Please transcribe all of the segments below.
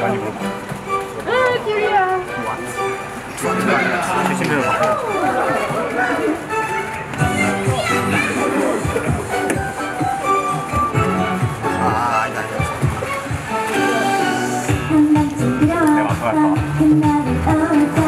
많이 먹고. 아, 귀여워. 좋아하는 거 아니야. 조심해야 봐. 내가 왔다 갔다.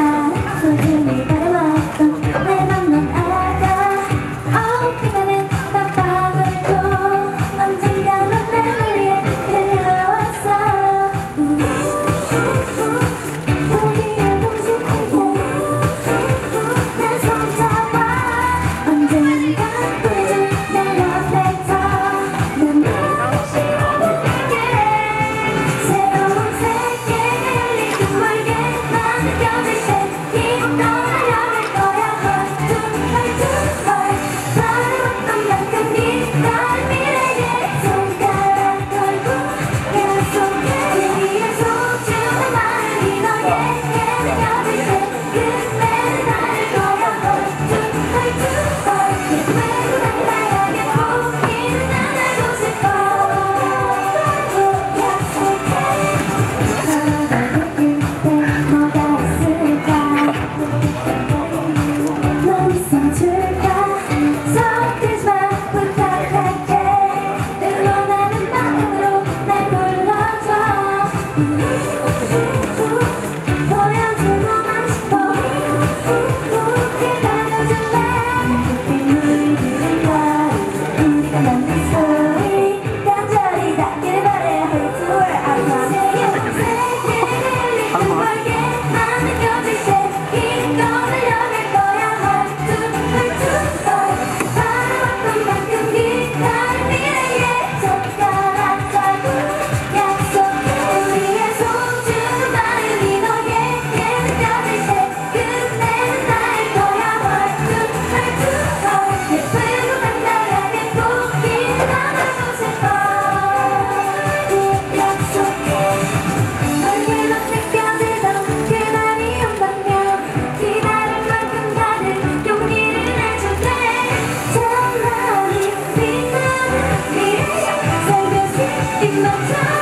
in the time.